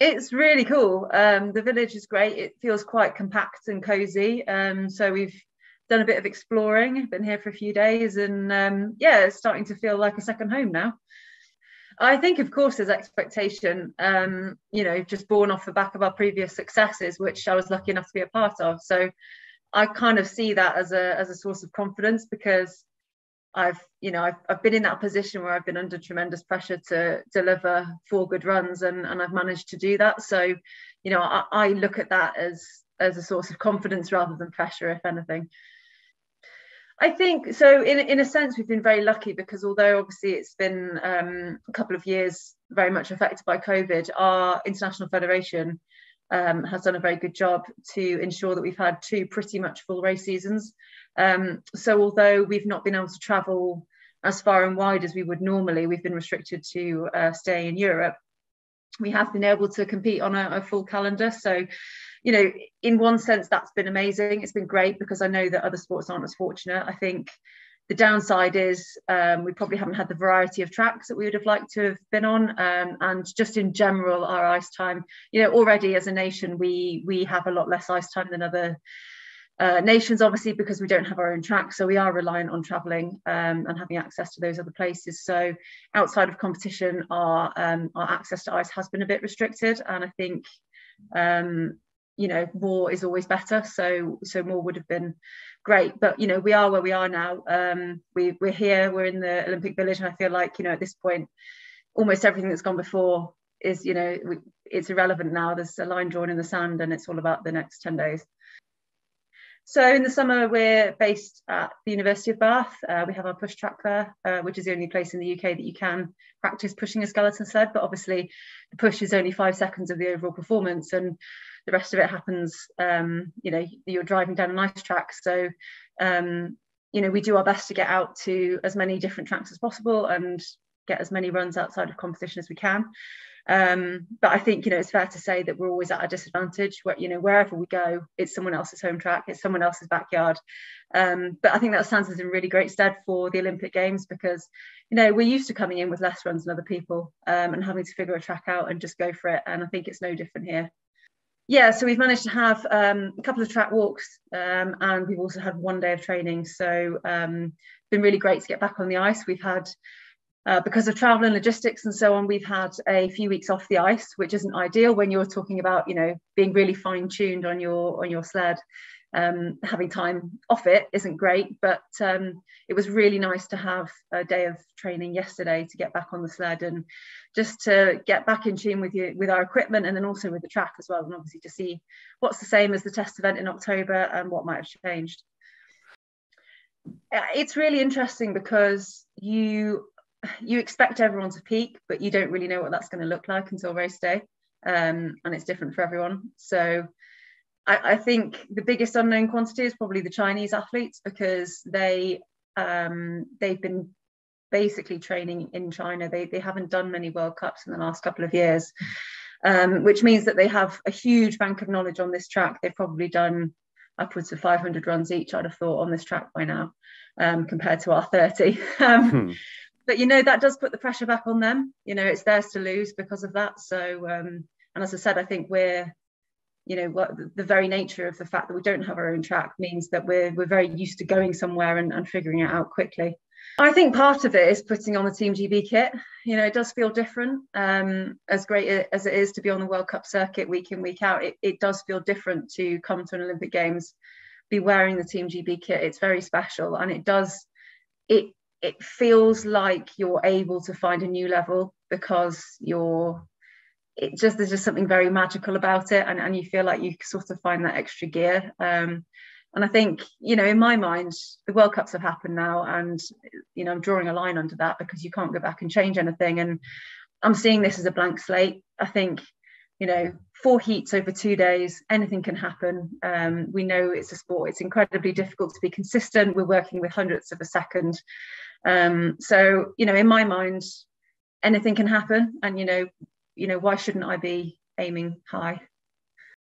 It's really cool. Um, the village is great. It feels quite compact and cozy. Um, so we've done a bit of exploring, been here for a few days, and um, yeah, it's starting to feel like a second home now. I think, of course, there's expectation, um, you know, just born off the back of our previous successes, which I was lucky enough to be a part of. So I kind of see that as a as a source of confidence because I've you know I've, I've been in that position where I've been under tremendous pressure to deliver four good runs and and I've managed to do that. So you know I, I look at that as as a source of confidence rather than pressure if anything. I think so in in a sense we've been very lucky because although obviously it's been um, a couple of years very much affected by COVID our international federation um, has done a very good job to ensure that we've had two pretty much full race seasons um, so although we've not been able to travel as far and wide as we would normally, we've been restricted to uh, stay in Europe. We have been able to compete on a, a full calendar. So, you know, in one sense, that's been amazing. It's been great because I know that other sports aren't as fortunate. I think the downside is um, we probably haven't had the variety of tracks that we would have liked to have been on um, and just in general our ice time you know already as a nation we we have a lot less ice time than other uh, nations, obviously, because we don't have our own track, so we are reliant on travelling um, and having access to those other places. So outside of competition, our um, our access to ice has been a bit restricted, and I think um, you know more is always better. So so more would have been great, but you know we are where we are now. Um, we we're here, we're in the Olympic Village, and I feel like you know at this point, almost everything that's gone before is you know it's irrelevant now. There's a line drawn in the sand, and it's all about the next ten days. So in the summer, we're based at the University of Bath. Uh, we have our push track there, uh, which is the only place in the UK that you can practice pushing a skeleton sled. But obviously, the push is only five seconds of the overall performance, and the rest of it happens. Um, you know, you're driving down a nice track, so um, you know we do our best to get out to as many different tracks as possible and get as many runs outside of competition as we can. Um, but I think you know it's fair to say that we're always at a disadvantage. Where you know wherever we go, it's someone else's home track, it's someone else's backyard. Um, but I think that stands us in really great stead for the Olympic Games because you know we're used to coming in with less runs than other people um, and having to figure a track out and just go for it. And I think it's no different here. Yeah, so we've managed to have um, a couple of track walks um, and we've also had one day of training. So um, been really great to get back on the ice. We've had uh, because of travel and logistics and so on, we've had a few weeks off the ice, which isn't ideal when you're talking about, you know, being really fine tuned on your on your sled. Um, having time off it isn't great, but um, it was really nice to have a day of training yesterday to get back on the sled and just to get back in tune with you with our equipment and then also with the track as well, and obviously to see what's the same as the test event in October and what might have changed. Uh, it's really interesting because you you expect everyone to peak, but you don't really know what that's going to look like until race day. Um, and it's different for everyone. So I, I, think the biggest unknown quantity is probably the Chinese athletes because they um, they've been basically training in China. They they haven't done many World Cups in the last couple of years, um, which means that they have a huge bank of knowledge on this track. They've probably done upwards of 500 runs each, I'd have thought, on this track by now, um, compared to our 30. Um, hmm but you know that does put the pressure back on them. You know it's theirs to lose because of that. So um, and as i said i think we're you know what the very nature of the fact that we don't have our own track means that we're we're very used to going somewhere and, and figuring it out quickly. I think part of it is putting on the team gb kit. You know it does feel different. Um, as great as it is to be on the world cup circuit week in week out it, it does feel different to come to an olympic games be wearing the team gb kit. It's very special and it does it it feels like you're able to find a new level because you're it just there's just something very magical about it and, and you feel like you sort of find that extra gear. Um, and I think you know in my mind the World Cups have happened now and you know I'm drawing a line under that because you can't go back and change anything and I'm seeing this as a blank slate. I think you know four heats over two days anything can happen um, we know it's a sport it's incredibly difficult to be consistent we're working with hundredths of a second um, so, you know, in my mind, anything can happen. And, you know, you know, why shouldn't I be aiming high?